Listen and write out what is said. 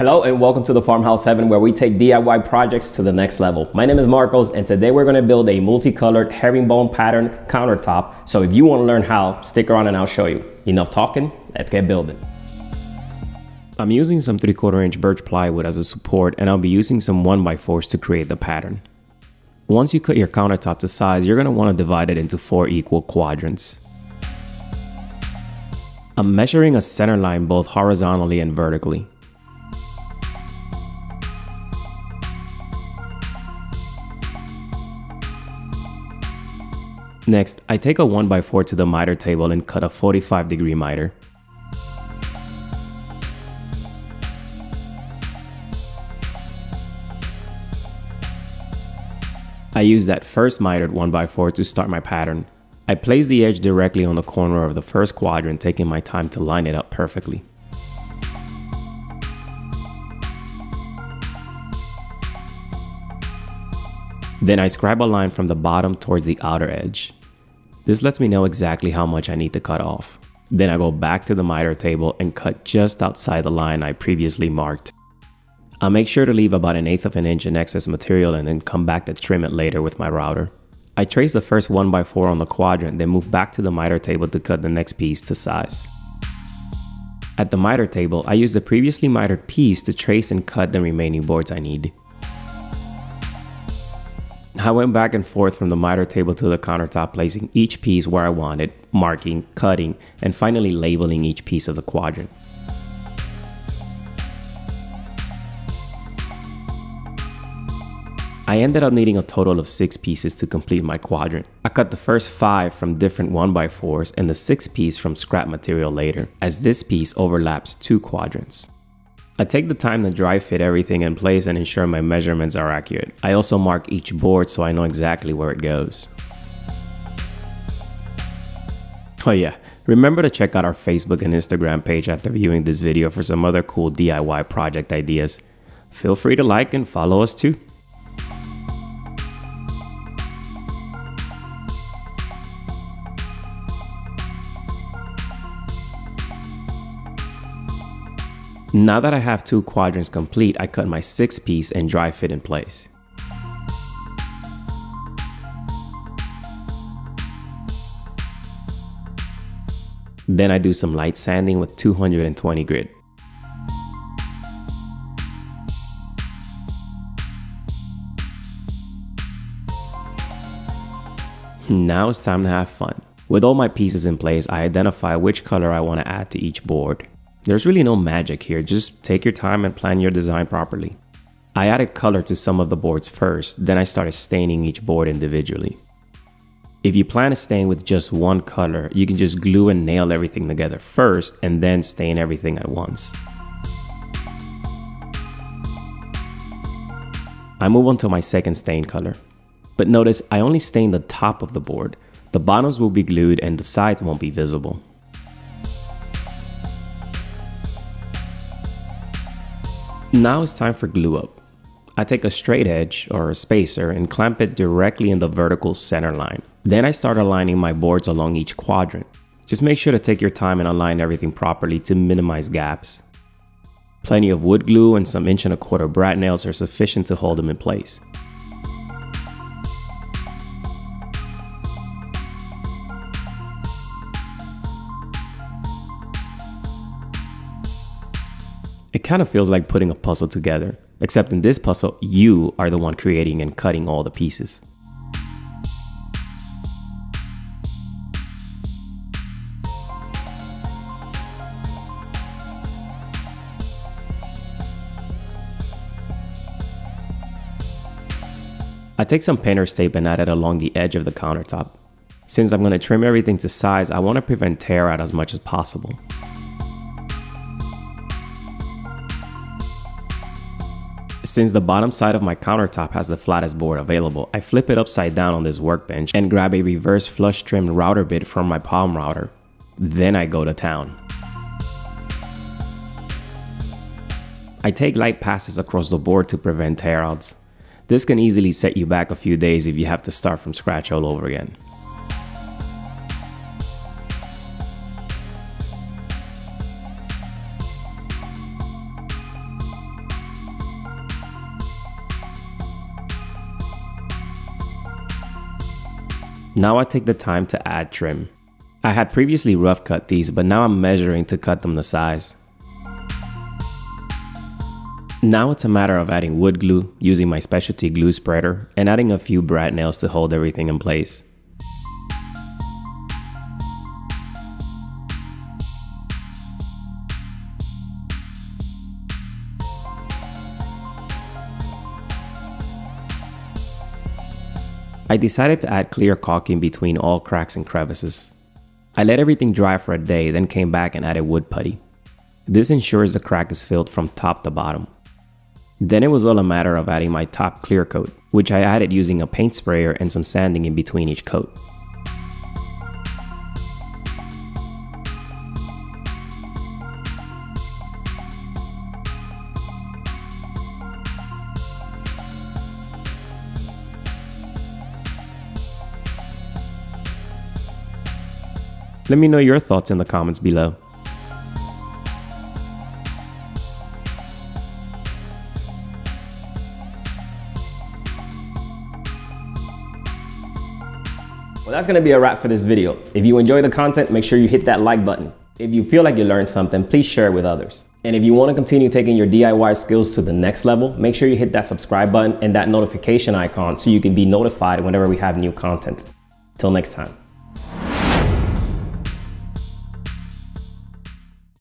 Hello and welcome to the Farmhouse Heaven where we take DIY projects to the next level. My name is Marcos and today we're going to build a multicolored herringbone pattern countertop. So if you want to learn how, stick around and I'll show you. Enough talking, let's get building. I'm using some 3 quarter inch birch plywood as a support and I'll be using some 1x4s to create the pattern. Once you cut your countertop to size, you're going to want to divide it into 4 equal quadrants. I'm measuring a center line both horizontally and vertically. Next, I take a 1x4 to the miter table and cut a 45 degree miter. I use that first mitered 1x4 to start my pattern. I place the edge directly on the corner of the first quadrant taking my time to line it up perfectly. Then I scribe a line from the bottom towards the outer edge. This lets me know exactly how much I need to cut off. Then I go back to the miter table and cut just outside the line I previously marked. I'll make sure to leave about an eighth of an inch in excess material and then come back to trim it later with my router. I trace the first 1x4 on the quadrant, then move back to the miter table to cut the next piece to size. At the miter table, I use the previously mitered piece to trace and cut the remaining boards I need. I went back and forth from the miter table to the countertop, placing each piece where I wanted, marking, cutting, and finally labeling each piece of the quadrant. I ended up needing a total of 6 pieces to complete my quadrant. I cut the first 5 from different 1x4s and the 6th piece from scrap material later, as this piece overlaps 2 quadrants. I take the time to dry fit everything in place and ensure my measurements are accurate. I also mark each board so I know exactly where it goes. Oh yeah, remember to check out our Facebook and Instagram page after viewing this video for some other cool DIY project ideas. Feel free to like and follow us too. Now that I have two quadrants complete, I cut my sixth piece and dry fit in place. Then I do some light sanding with 220 grit. Now it's time to have fun. With all my pieces in place, I identify which color I want to add to each board. There's really no magic here, just take your time and plan your design properly. I added color to some of the boards first, then I started staining each board individually. If you plan to stain with just one color, you can just glue and nail everything together first and then stain everything at once. I move on to my second stain color. But notice I only stain the top of the board. The bottoms will be glued and the sides won't be visible. Now it's time for glue up. I take a straight edge or a spacer and clamp it directly in the vertical center line. Then I start aligning my boards along each quadrant. Just make sure to take your time and align everything properly to minimize gaps. Plenty of wood glue and some inch and a quarter brad nails are sufficient to hold them in place. It kind of feels like putting a puzzle together, except in this puzzle, you are the one creating and cutting all the pieces. I take some painter's tape and add it along the edge of the countertop. Since I'm going to trim everything to size, I want to prevent tear out as much as possible. Since the bottom side of my countertop has the flattest board available, I flip it upside down on this workbench and grab a reverse flush trimmed router bit from my palm router. Then I go to town. I take light passes across the board to prevent tearouts. This can easily set you back a few days if you have to start from scratch all over again. Now I take the time to add trim. I had previously rough cut these, but now I'm measuring to cut them the size. Now it's a matter of adding wood glue, using my specialty glue spreader, and adding a few brad nails to hold everything in place. I decided to add clear caulking between all cracks and crevices. I let everything dry for a day, then came back and added wood putty. This ensures the crack is filled from top to bottom. Then it was all a matter of adding my top clear coat, which I added using a paint sprayer and some sanding in between each coat. Let me know your thoughts in the comments below. Well, that's gonna be a wrap for this video. If you enjoy the content, make sure you hit that like button. If you feel like you learned something, please share it with others. And if you wanna continue taking your DIY skills to the next level, make sure you hit that subscribe button and that notification icon so you can be notified whenever we have new content. Till next time.